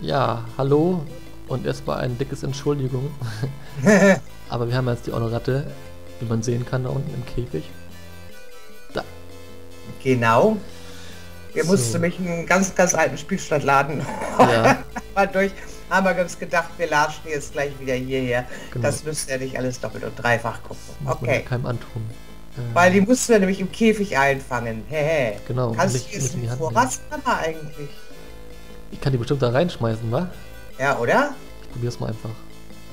Ja, hallo und erstmal ein dickes Entschuldigung. Aber wir haben jetzt die Honoratte, wie man sehen kann, da unten im Käfig. Da. Genau. Wir So. mussten nämlich einen ganz, ganz alten Spielstand laden. Ja. Mal durch. Haben wir uns gedacht, wir latschen jetzt gleich wieder hierher. Genau. Das müsst ihr nicht alles doppelt und dreifach gucken. Muss man ja Okay. keinem antun. Äh, Weil die mussten wir nämlich im Käfig einfangen. Hehe. Genau, Kannst du jetzt eine. Vorratskammer eigentlich? Ich kann die bestimmt da reinschmeißen, wa? Ja, oder? Ich probier's mal einfach.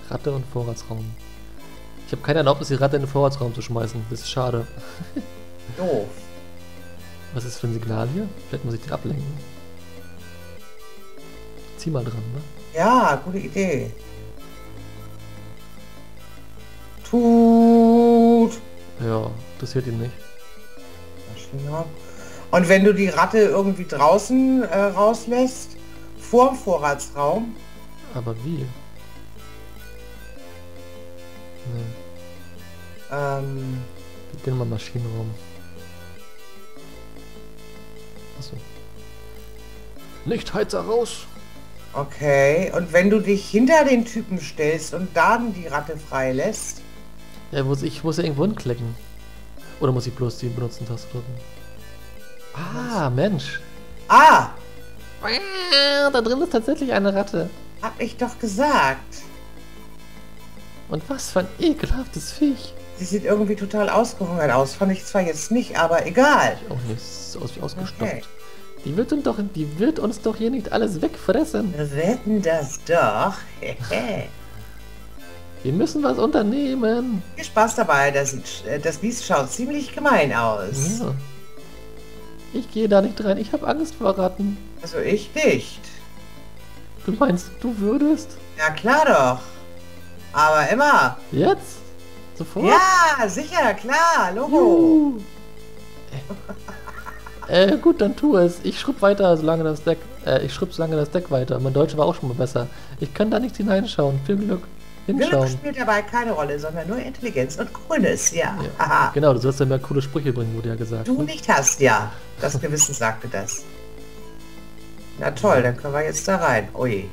Ratte und Vorratsraum. Ich habe keine Erlaubnis, die Ratte in den Vorratsraum zu schmeißen. Das ist schade. Doof. Was ist für ein Signal hier? Vielleicht muss ich den ablenken. Zieh mal dran, ne? Ja, gute Idee. Tut. Ja, das hört ihn nicht. Und wenn du die Ratte irgendwie draußen äh, rauslässt, vorm Vorratsraum, Aber wie? Nee, ähm, gib den mal Maschinenraum. Achso. Nicht Heizer raus! okay. Und wenn du dich hinter den Typen stellst und dann die Ratte freilässt, Ja, muss, ich muss ja irgendwo hinklicken. Oder muss ich bloß die benutzen Taste drücken? Ah, Mensch. ah, Ah, Da drin ist tatsächlich eine Ratte. hab ich doch gesagt. Und was für ein ekelhaftes Viech. Sie sieht irgendwie total ausgehungert aus. Fand ich zwar jetzt nicht, aber egal. Auch nicht so aus wie ausgestopft. Okay. Die wird uns doch, die wird uns doch hier nicht alles wegfressen. Wir wetten das doch. Wir müssen was unternehmen. Viel Spaß dabei. Das, das Biest schaut ziemlich gemein aus. Ja. Ich gehe da nicht rein. Ich habe Angst vor Ratten. Also ich nicht. Du meinst, du würdest? Ja klar doch. Aber immer. Jetzt? Sofort? Ja, sicher, klar, Logo. Äh, gut, dann tu es. Ich schrubb weiter, solange das Deck. Äh, ich schrubb solange das Deck weiter. Mein Deutsch war auch schon mal besser. Ich kann da nicht hineinschauen. Viel Glück. Glück Hinschauen. spielt dabei keine Rolle, sondern nur Intelligenz und Coolness, ja. Ja. Genau, du sollst ja mehr coole Sprüche bringen, wurde ja gesagt. Du ne? nicht hast, ja. Das Gewissen sagte das. Na toll, dann können wir jetzt da rein. Ui.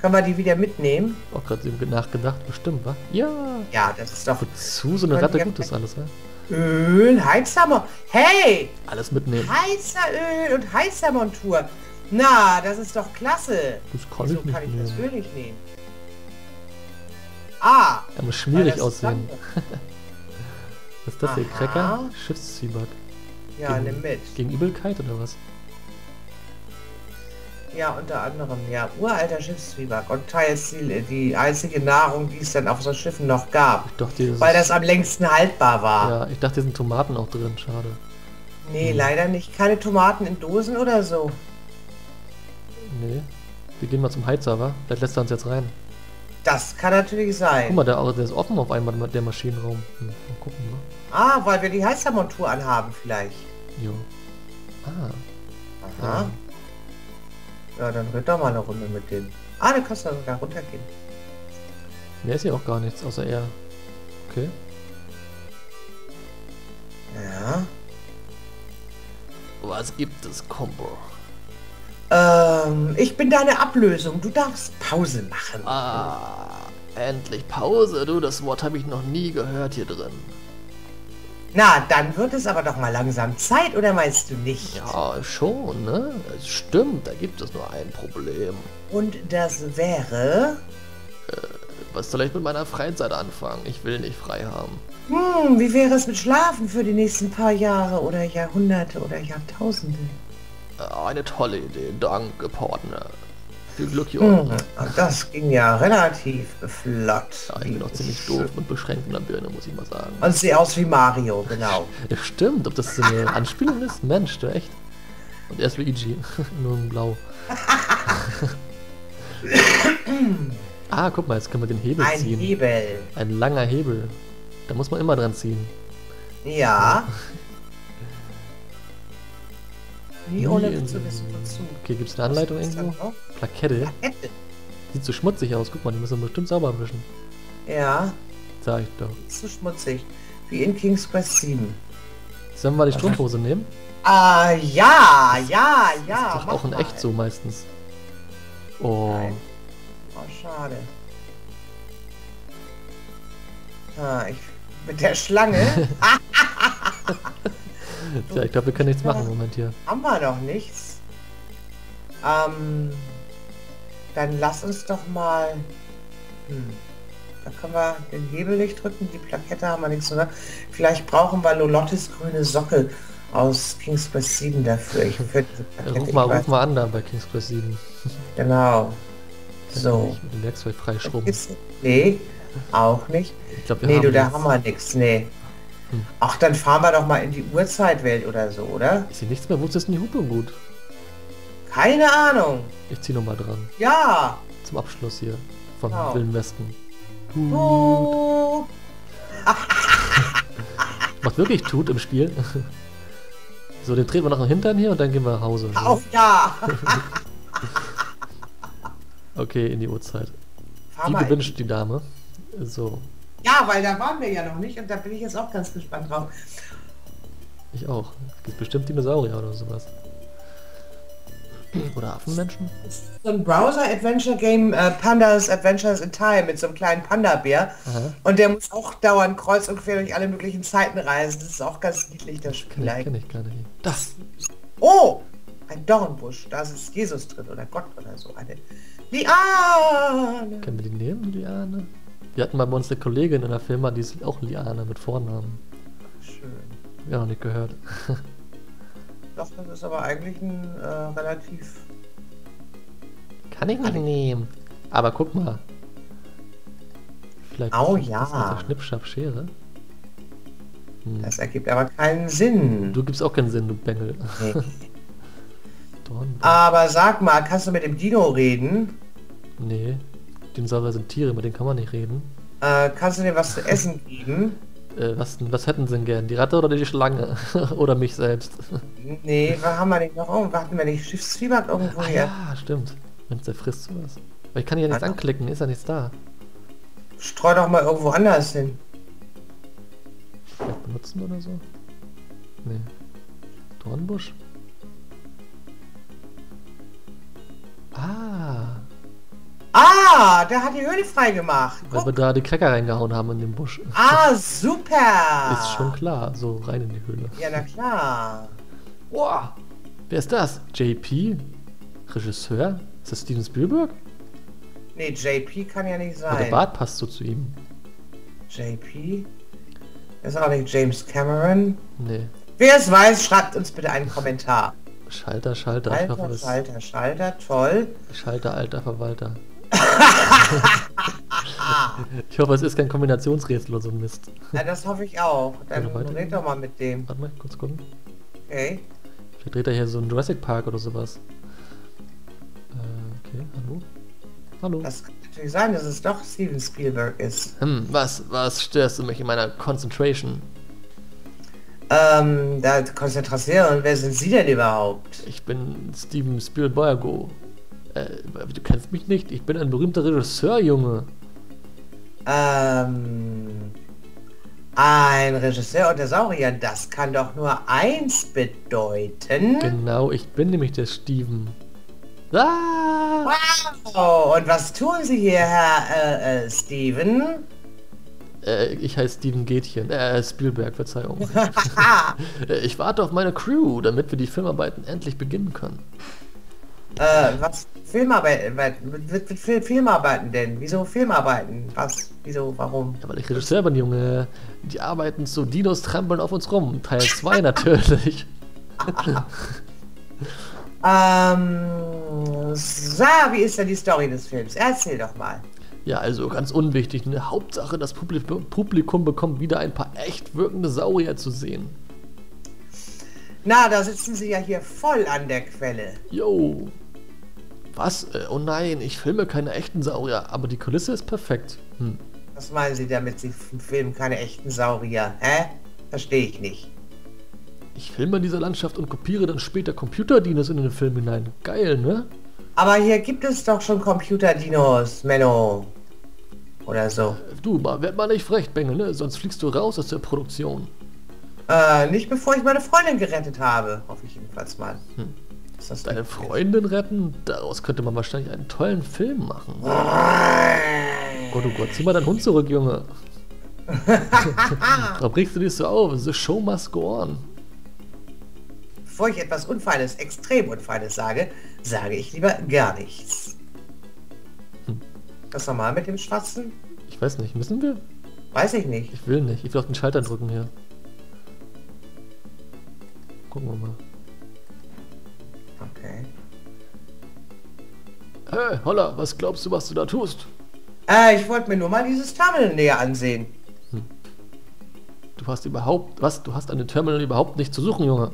Können wir die wieder mitnehmen? Auch gerade eben nachgedacht, bestimmt, wa? Ja. Ja, das ist doch Wozu so eine Ratte gut ist alles, wa? Öl, Heizhammer. Hey, Alles mitnehmen. heißer Öl und heißer Montur. Na, das ist doch klasse. Das kann Wieso ich nicht kann ich das nehmen. Öl nicht nehmen? Ah, Er muss schmierig das aussehen. Was ist das hier? Aha. Cracker? Schiffszwieback. Ja, nimm mit. Gegen Übelkeit oder was? Ja, unter anderem, ja, uralter Schiffszwieback und teils die, die einzige Nahrung, die es dann auf so Schiffen noch gab, dachte, dieses, weil das am längsten haltbar war. ja, ich dachte, hier sind Tomaten auch drin. Schade. Nee, Hm. leider nicht. Keine Tomaten in Dosen oder so. Nee. Wir gehen mal zum Heizer, wa? Vielleicht lässt er uns jetzt rein. Das kann natürlich Guck sein. mal, der, der ist offen auf einmal, der Maschinenraum. Hm, mal gucken, ne? Ah, weil wir die Heißermontur anhaben vielleicht. Jo. Ah. Aha. Ja, dann red doch mal eine Runde mit dem. Ah, du kannst da sogar runtergehen. Mehr ist hier auch gar nichts, außer er. Okay. Ja. Was gibt es, Combo? Ähm, ich bin deine Ablösung. Du darfst Pause machen. Ah, endlich Pause. Du, das Wort habe ich noch nie gehört hier drin. Na, dann wird es aber doch mal langsam Zeit, oder meinst du nicht? Ja, schon, ne? Es stimmt, da gibt es nur ein Problem. Und das wäre... Was soll ich mit meiner Freizeit anfangen? Ich will nicht frei haben. Hm, wie wäre es mit Schlafen für die nächsten paar Jahre oder Jahrhunderte oder Jahrtausende? Ah, Eine tolle Idee. Danke, Partner. Glück, Hm, Junge. das ging ja relativ flott. Ja, ich bin auch ziemlich doof und beschränkt in der Birne, muss ich mal sagen. Und sieht aus wie Mario, genau. Ja, stimmt, ob das eine Anspielung ist? Mensch, du echt. Und er ist Luigi, nur in blau. ah, guck mal, jetzt können wir den Hebel Ein ziehen. Hebel. Ein langer Hebel. Da muss man immer dran ziehen. Ja. Nie ohne zu wissen, wozu. Okay, gibt es eine Anleitung irgendwo? das? Plakette. Plakette. Sieht so schmutzig aus. Guck mal, die müssen wir bestimmt sauber wischen. Ja, Sag ich doch. zu schmutzig. Wie in King's Quest 7. Sollen wir die Strumpfhose nehmen? Ah, ja, ja, ja. ist doch auch in echt so meistens. Oh. Nein. Oh, schade. Ah, ich, mit der Schlange Ja, ich glaube, wir können nichts machen im Moment hier. haben wir noch nichts. Ähm, dann lass uns doch mal... Hm, da können wir den Hebel nicht drücken, die Plakette haben wir nichts, oder? Vielleicht brauchen wir Lolottis grüne Socke aus King's Quest 7 dafür. Ich für Ruf mal, ruf mal an da bei King's Quest 7. Genau. So. Ich mit dem Werkzeug freischrubben. Nee, auch nicht. Ich glaube, wir Nee, haben du, da haben wir nichts. Nee. Hm. Ach, dann fahren wir doch mal in die Uhrzeitwelt oder so, oder? Ich sehe nichts mehr. Wozu ist denn die Hupe gut? Keine Ahnung. Ich zieh noch mal dran. Ja. Zum Abschluss hier. Vom Genau. Wilden Westen. Macht wirklich Tut im Spiel. so, den drehen wir nach dem Hintern hier und dann gehen wir nach Hause. Auf ja. Okay, in die Uhrzeit. Fahr Wie gewünscht die Dame. So, Ja, weil da waren wir ja noch nicht und da bin ich jetzt auch ganz gespannt drauf. ich auch. Es gibt bestimmt Dinosaurier oder sowas. Oder Affenmenschen? So ein Browser-Adventure-Game, äh, Pandas Adventures in Time mit so einem kleinen Panda-Bär. Und der muss auch dauernd kreuz und quer durch alle möglichen Zeiten reisen. Das ist auch ganz niedlich, das Spiel Kenn ich, kenn ich gar nicht. Das! Oh, ein Dornbusch. Da ist Jesus drin oder Gott oder so. Eine Liane. Können wir die nehmen, Liane? Wir hatten mal bei uns eine Kollegin in der Firma, die ist auch Liane mit Vornamen. Schön. Ja, noch nicht gehört. Doch, das ist aber eigentlich ein äh, relativ... Kann ich nicht nehmen. Aber guck mal. Vielleicht ist das ja. der Schnippschnapp-Schere. Hm. Das ergibt aber keinen Sinn. Du gibst auch keinen Sinn, du Bengel. Nee. Aber sag mal, kannst du mit dem Dino reden? Nee. Dinosaurier sind Tiere, mit denen kann man nicht reden. Äh, kannst du dir was zu essen geben? Äh, was, was hätten sie denn gern? Die Ratte oder die Schlange? oder mich selbst? Nee, was haben wir nicht noch? Oh, hatten wir nicht Schiffszwieback irgendwo ah, hier? ja, stimmt. Mensch, der frisst sowas. Aber ich kann hier nichts Alter. anklicken, ist ja nichts da. Streu doch mal irgendwo anders hin. Vielleicht benutzen oder so? Nee. Dornbusch? Ah, Ah, der hat die Höhle frei gemacht. weil wir da die Cracker reingehauen haben in den Busch. Ah, super. Ist schon klar, so rein in die Höhle. Ja, na klar. Boah, wer ist das? JP? Regisseur? Ist das Steven Spielberg? Nee, JP kann ja nicht Aber der sein. Bart passt so zu ihm. JP? Ist auch nicht James Cameron. Nee. Wer es weiß, schreibt uns bitte einen Kommentar. Schalter, Schalter. Schalter, Schalter, Schalter, toll. Schalter, alter Verwalter. Ich hoffe, es ist kein Kombinationsrätsel oder so ein Mist. Ja, das hoffe ich auch. Dann red doch mal mit dem. Warte mal, kurz gucken. Okay. Vielleicht dreht er hier so einen Jurassic Park oder sowas. Äh, okay, hallo? Hallo? Das kann natürlich sein, dass es doch Steven Spielberg ist. Hm, was, was störst du mich in meiner Concentration? Ähm, da konzentrieren. Wer sind Sie denn überhaupt? Ich bin Steven Spielberg. Äh, du kennst mich nicht. Ich bin ein berühmter Regisseur, Junge. Ähm, ein Regisseur unter Sauriern, das kann doch nur eins bedeuten. Genau, ich bin nämlich der Steven. Ah! Wow, und was tun Sie hier, Herr äh, äh, Steven? Äh, ich heiße Steven Gätchen. Äh, Spielberg, Verzeihung. Äh, ich warte auf meine Crew, damit wir die Filmarbeiten endlich beginnen können. Äh, was? Filmarbeiten? Mit, mit, mit Fil- Filmarbeiten denn? Wieso Filmarbeiten? Was? Wieso? Warum? Ja, weil ich Regisseur bin, Junge. Die arbeiten zu Dinos trampeln auf uns rum. Teil 2 natürlich. Ähm, so, wie ist denn die Story des Films? Erzähl doch mal. Ja, also ganz unwichtig. Eine Hauptsache, das Publikum, Publikum bekommt wieder ein paar echt wirkende Saurier zu sehen. Na, da sitzen Sie ja hier voll an der Quelle. Yo. Was? Äh, oh nein, ich filme keine echten Saurier, aber die Kulisse ist perfekt. Hm. Was meinen Sie damit? Sie filmen keine echten Saurier? Hä? Verstehe ich nicht. Ich filme diese Landschaft und kopiere dann später Computerdinos in den Film hinein. Geil, ne? Aber hier gibt es doch schon Computerdinos, Menno. Oder so. Du, mal, werd mal nicht frech, Bengel, ne? Sonst fliegst du raus aus der Produktion. Äh, nicht bevor ich meine Freundin gerettet habe. Hoffe ich jedenfalls mal. Das Deine Freundin retten? Daraus könnte man wahrscheinlich einen tollen Film machen. Gott, oh Gott, zieh mal deinen Hund zurück, Junge. Warum regst du dich so auf? The show must go on. Bevor ich etwas Unfeines, extrem Unfeines sage, sage ich lieber gar nichts. Hm. Das normal mit dem Schwatzen? Ich weiß nicht, müssen wir? Weiß ich nicht. Ich will nicht. Ich will auf den Schalter drücken hier. Gucken wir mal. Okay. Hey, Holla, was glaubst du, was du da tust? Äh, ich wollte mir nur mal dieses Terminal näher ansehen. Du hast überhaupt, was? Du hast an den Terminal überhaupt nicht zu suchen, Junge.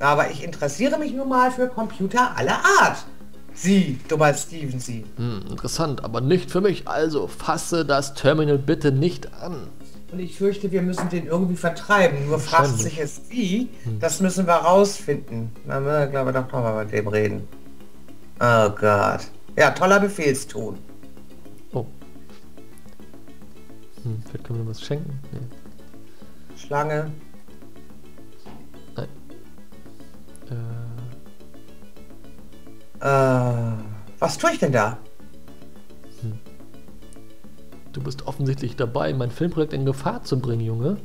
Aber ich interessiere mich nun mal für Computer aller Art. Sie, dummer Steven, Sie. Hm, interessant, aber nicht für mich. Also fasse das Terminal bitte nicht an. Und ich fürchte, wir müssen den irgendwie vertreiben. Nur fragt sich jetzt wie. Das müssen wir rausfinden. Na, wir glaube ich doch noch mal mit dem reden. Oh Gott. Ja, toller Befehlston. Oh. Hm, vielleicht können wir was schenken. Nee. Schlange. Nein. Äh, Äh, was tue ich denn da? Du bist offensichtlich dabei, mein Filmprojekt in Gefahr zu bringen, Junge.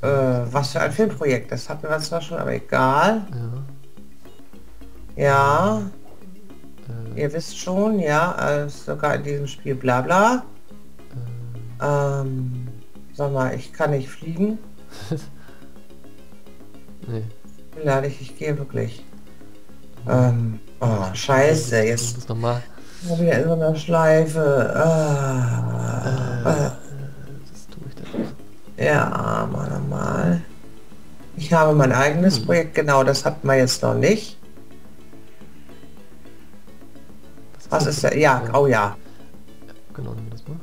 Äh, was für ein Filmprojekt? Das hatten wir zwar schon, aber egal. Ja. Ja, Äh, ihr wisst schon, ja, äh, sogar in diesem Spiel bla bla. Ähm, sag mal, ich kann nicht fliegen. nee. Lade ich, ich gehe wirklich. Ähm, oh, scheiße, jetzt bist nochmal. Wieder in so einer Schleife. Ah, äh, Was tue ich denn? ja, mal nochmal. Ich habe mein eigenes Hm. Projekt, genau, das hatten wir jetzt noch nicht. Was ist da? Ja, oh ja, Genau, nehmen wir das mal.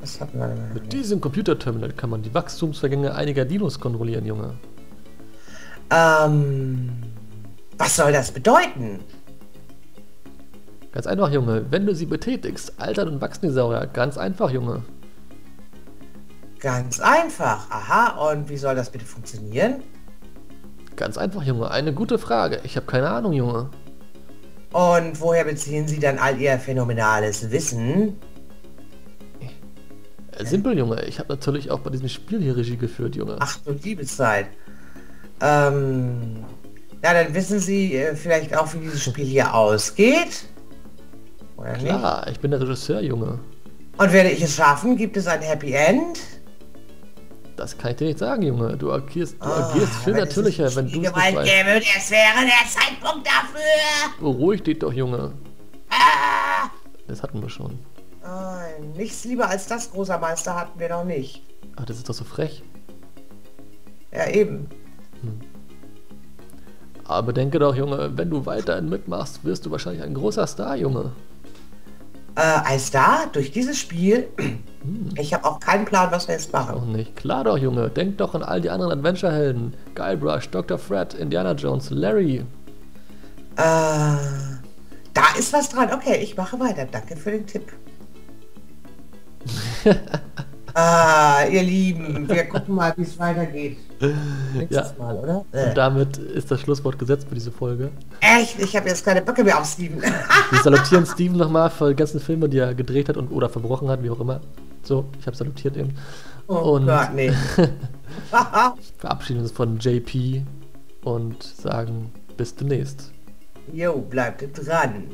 das hatten wir Mit diesem Computerterminal kann man die Wachstumsvergänge einiger Dinos kontrollieren, Junge. Ähm, was soll das bedeuten? Ganz einfach, Junge. Wenn du sie betätigst, altern und wachsen die Saurier. Ganz einfach, Junge. Ganz einfach. Aha, und wie soll das bitte funktionieren? Ganz einfach, Junge. Eine gute Frage. Ich habe keine Ahnung, Junge. Und woher beziehen Sie dann all Ihr phänomenales Wissen? Simpel, Junge. Ich habe natürlich auch bei diesem Spiel hier Regie geführt, Junge. Ach du Liebeszeit. Ähm, ja, dann wissen Sie äh, vielleicht auch, wie dieses Spiel hier ausgeht? Oder nicht? Klar, ich bin der Regisseur, Junge. Und werde ich es schaffen? Gibt es ein Happy End? Das kann ich dir nicht sagen, Junge. Du agierst, du Ah, agierst viel wenn natürlicher, wenn du es Gewalt nicht weißt. gäbe, es wäre der Zeitpunkt dafür. Beruhig dich doch, Junge. Ah! Das hatten wir schon. Nein, nichts lieber als das, großer Meister, hatten wir noch nicht. Ach, das ist doch so frech. Ja, eben. Aber denke doch, Junge, wenn du weiterhin mitmachst, wirst du wahrscheinlich ein großer Star, Junge. Äh, als da, durch dieses Spiel, ich habe auch keinen Plan, was wir jetzt machen. Auch nicht. Klar doch, Junge. Denk doch an all die anderen Adventure-Helden. Guybrush, Dr. Fred, Indiana Jones, Larry. Äh, da ist was dran. Okay, ich mache weiter. Danke für den Tipp. ah, ihr Lieben, wir gucken mal, wie es weitergeht. Nächstes Ja. Mal, oder? Äh. Und damit ist das Schlusswort gesetzt für diese Folge. Echt? Ich habe jetzt keine Böcke mehr auf Steven. Wir salutieren Steven nochmal für die ganzen Filme, die er gedreht hat und oder verbrochen hat, wie auch immer. So, ich habe salutiert eben. Oh Und- Gott, nee. Verabschieden uns von JP und sagen bis demnächst. Jo, bleibt dran.